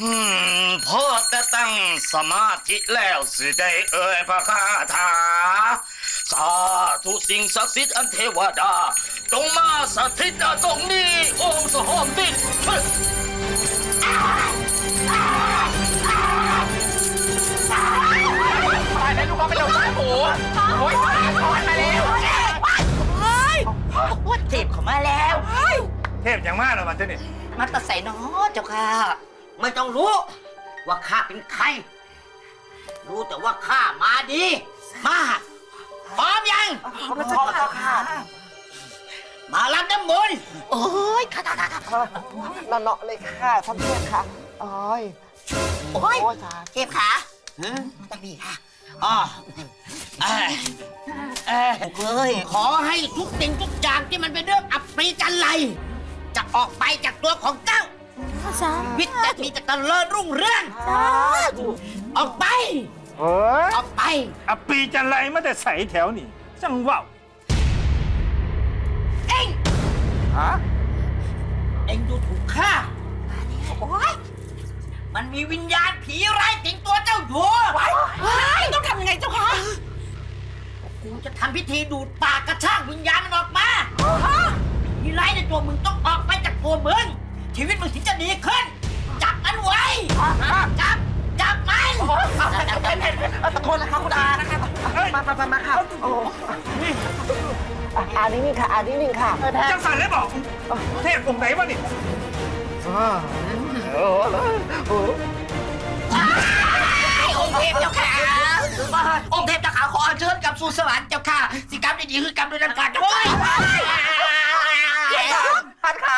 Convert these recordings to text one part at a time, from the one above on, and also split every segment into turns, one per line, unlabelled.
อืมพอแต่ตั้งสมาธิแล้วสิได้เอ่ยพระคาถา สาธุสิ่งศักดิ์สิทธิ์อันเทวดาจงมาสถิตตรงนี้องค์สหอมดินเฮ้ย
ตายแล้วลูกเขาไปลงใต้หมูโอ้ยตายถอนมาแล้ว
ว่าเจ็บเขามาแล้ว
เทพอย่างมากเลยมันเจ้านี่
มาแตะใส่น้อเจ้าค่ะ
ไม่ต้องรู้ ว่าข้าเป็นใคร รู้แต่ว่าข้ามาดี มาพร้อมยัง
พระเจ้าค่ะ
มารับน้ำมนต์
โอ้ยค่ะค่ะค่ะ
นอนเนาะเลยค่ะท่านเทพค่ะโอ้ย
โอ้ย
โอ้ยจ้า
เจ็บขา
ฮะ
ตะบีค่ะ
อ๋อเอ้ยเอ้ย
เฮ้ย
ขอให้ทุกสิ่งทุกอย่างที่มันเป็นเรื่องอับปรีจันไรจะออกไปจากตัวของเจ้า วิทย์จะมีแต่เจริญรุ่งเรืองออกไป
เฮ้ย
ออกไป
อปีจันไรมาแต่ใส่แถวนี่จังว่าว
เอ็ง
ฮะ
เอ็งดูถูกข้าโอ้ยมันมีวิญญาณผีร้ายสิงตัวเจ้าอยู่
ต้องทำยังไงเจ้าค่ะ
กูจะทำพิธีดูดปากกระชากวิญญาณมันออกมาผีร้ายในตัวมึงต้องออกไปจากตัวมึง ชีวิตมึงถึงจะดีขึ้น จับมันไว้ จับ จับมัน
ตะโกนนะคะคุณอานะคะมามามามาค่ะโอ้อะอานิ่งๆค่ะอานิ่งๆค่ะ
จังสันเลยบอกเทพองค์ไหนวะนี่
อ่าโอ้โห
องค์เทพเจ้าค่ะองค์เทพเจ้าค่ะขอเชิญกลับสู่สวรรค์เจ้าค่ะ สิกรรมดีๆคือกรรมโดยนันการเจ้าค่ะ
ท่านค่ะ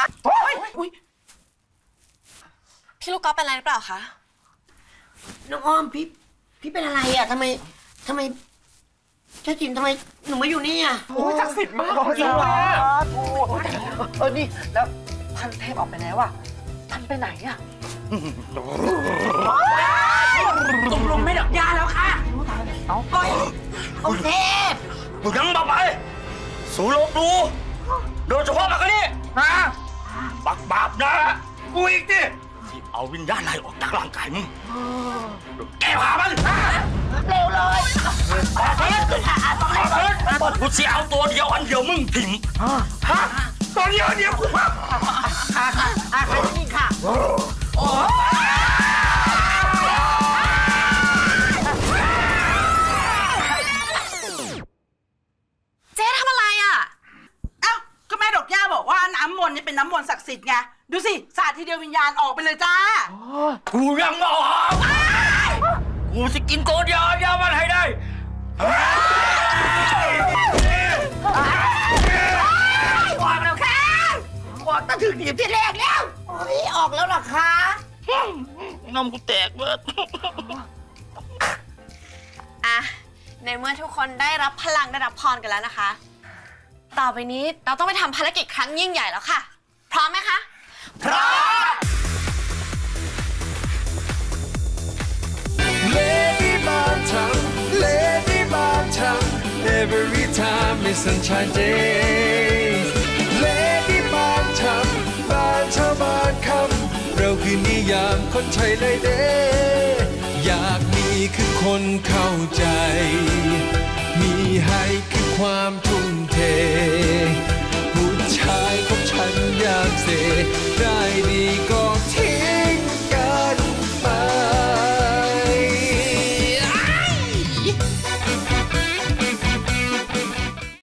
พี่ลูกกอล์ฟเป็นอะไรหรือเปล่าคะ
น้องอ้อมพี่พี่เป็นอะไรอะทำไมทำไมเจ้าจินทำไมหนูมาอยู่นี่อะ
โอ้ยศักดิ์สิทธิ์มาก
โอ้ย
จริงเลยอะ
เออนี่แล้วท่านเทพออกไปแล้วอะท่านไปไหนอะ
ตกลงไม่ดอกยาแล้วค่ะโอ้ยองค์เทพ
มึงยังมาไปสู่โลกดูโดยเฉพาะบักอันนี่นะบักบาปนะกูอีกดิที่ เอาวิญญาณนายออกจากร่างกายมึงแกพามัน
เร็วเลย
กูจะเอาตัวเดียวอันเดียวมึงถิ่ม
ฮะตอนเดียวเดียวกูว่า
ค่ะค่ะอาค่ะนี่ค่ะ
เจ๊ทำอะไรอะ
เอ้าก็แม่ดอกย่าบอกว่าน้ำมนต์นี่เป็นน้ำมนต์ศักดิ์สิทธิ์ไง ดูสิ สาดทีเดียววิญญาณออกไปเลยจ้า
กูยังไม่ออกกูจะกินตัวเดียวอันเดียวมันให้ได้
ออกแล้วค่ะออกตั้งถึงหนีบที่แรกแล้วโอ้ยออกแล้วเหรอคะ
นมกูแตกเบิด
อะ ในเมื่อทุกคนได้รับพลังได้รับพรกันแล้วนะคะ ต่อไปนี้เราต้องไปทำภารกิจครั้งยิ่งใหญ่แล้วค่ะ พร้อมไหมคะ
พร้อม
Lady Bantam, Lady Bantam, every time is sunshine days. Lady Bantam, Bantam บานคำเราคือนิยามคนไทยเลยเด้อยากมีคือคนเข้าใจ มีให้คือความ